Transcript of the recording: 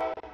you